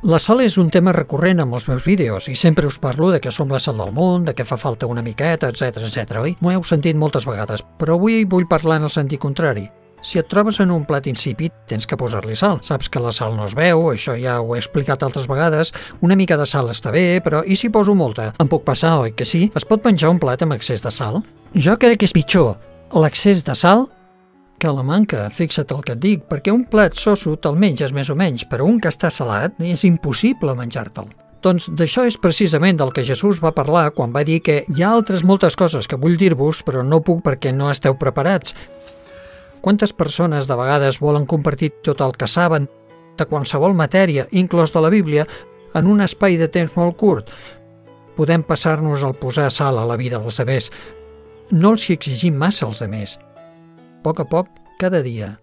La sal és un tema recurrent en els meus vídeos i sempre us parlo de que som la sal del món, de que fa falta una miqueta, etc etc. oi? M'ho heu sentit moltes vegades, però avui vull parlar en el sentit contrari. Si et trobes en un plat insípid, tens que posar-li sal. Saps que la sal no es veu, això ja ho he explicat altres vegades. Una mica de sal està bé, però i si poso molta? Em puc passar, oi que sí? Es pot menjar un plat amb excés de sal? Jo crec que és pitjor l'excés de sal que la manca, fixa't el que et dic, perquè un plat soso te'l menges més o menys, però un que està salat és impossible menjar-te'l. Doncs d'això és precisament del que Jesús va parlar quan va dir que hi ha altres moltes coses que vull dir-vos, però no puc perquè no esteu preparats. Quantes persones de vegades volen compartir tot el que saben de qualsevol matèria, inclòs de la Bíblia, en un espai de temps molt curt? Podem passar-nos al posar sal a la vida dels demés. No els hi exigim massa als demés. Poc a cada dia,